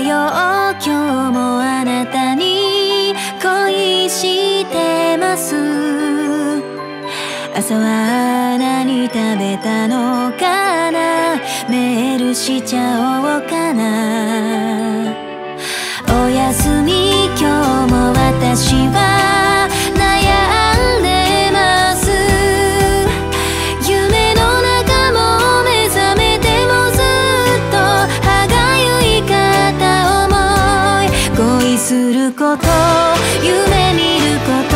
よ。今日もあなたに恋してます。朝は何食べたのかな？メールしちゃおうかな。おやすみ。すること。夢見ること。